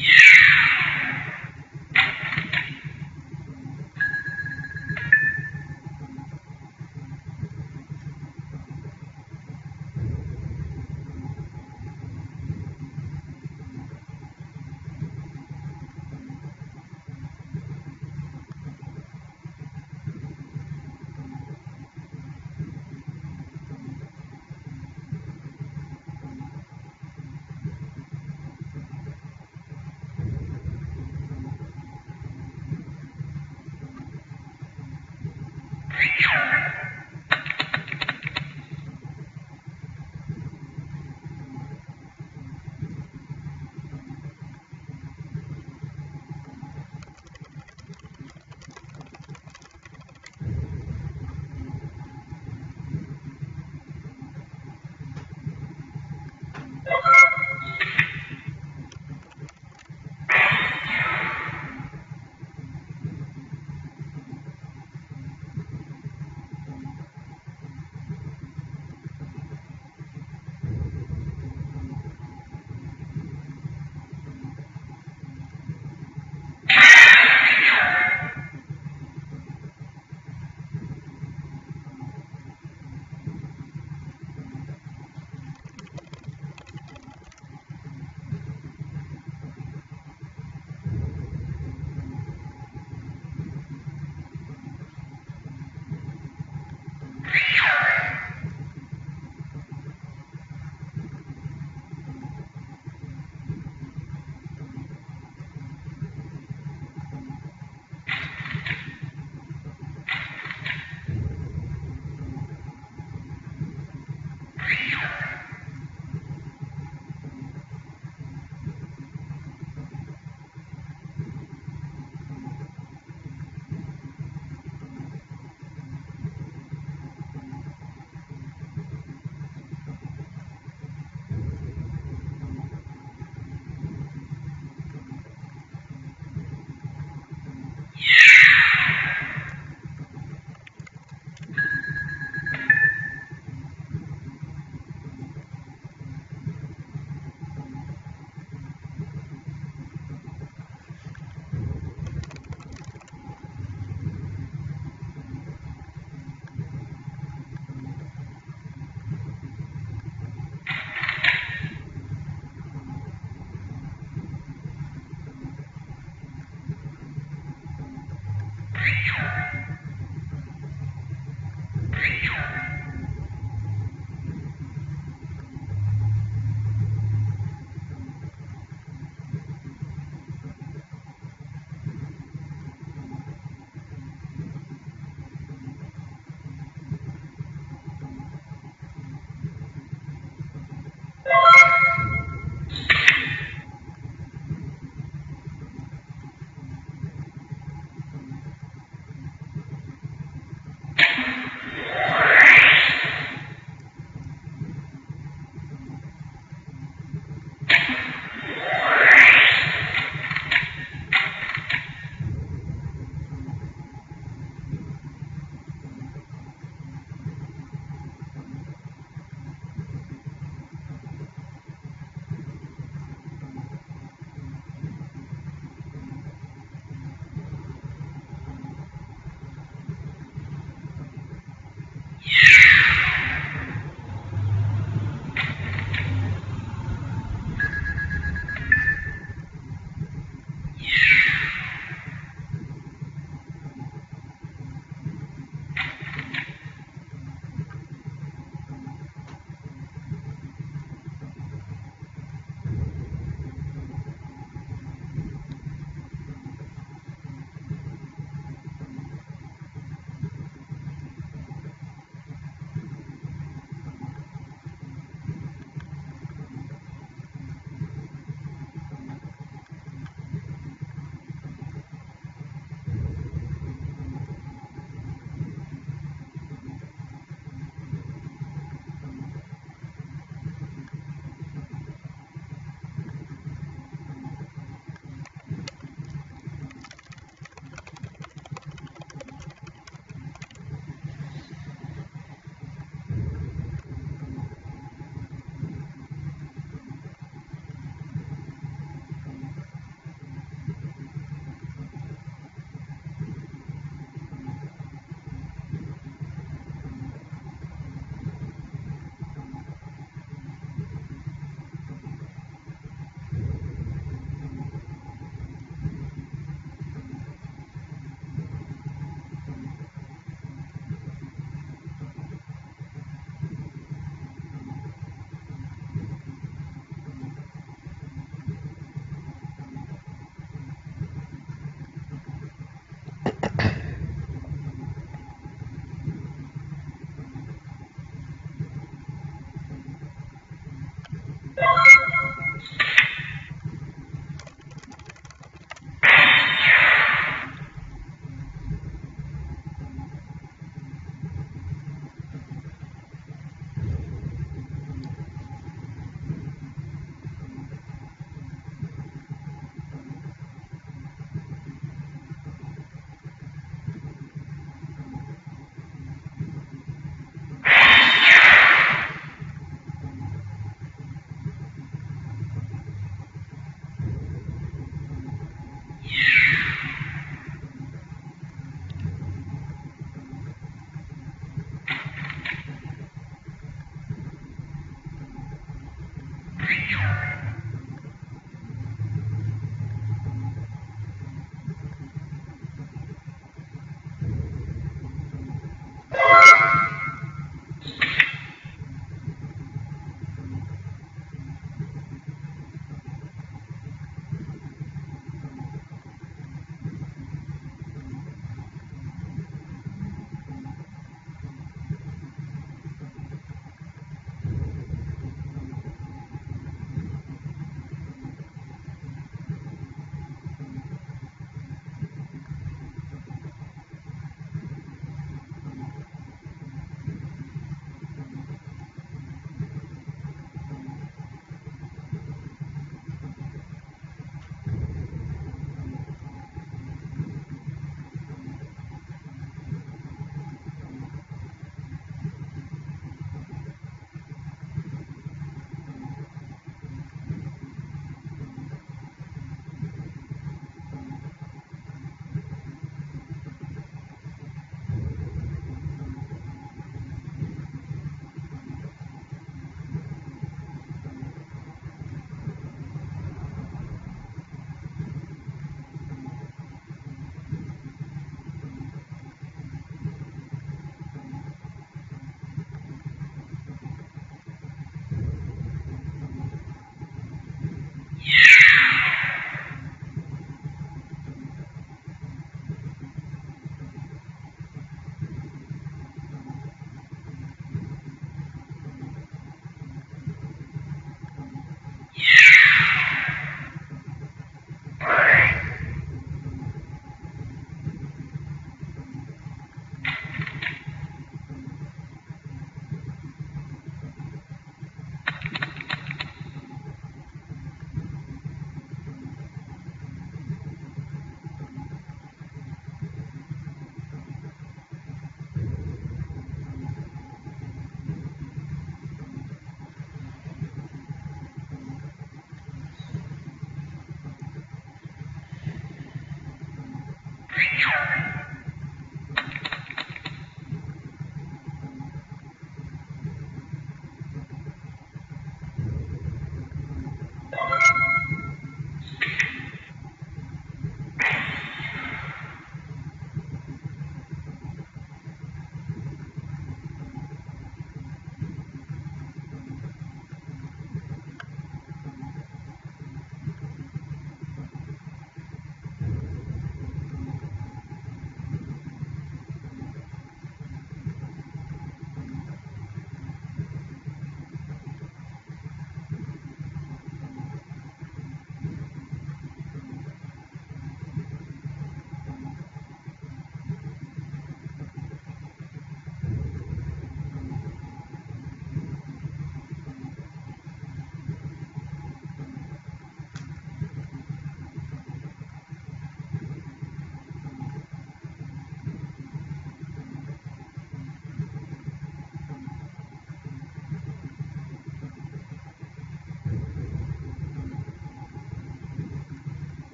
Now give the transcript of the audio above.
Yeah.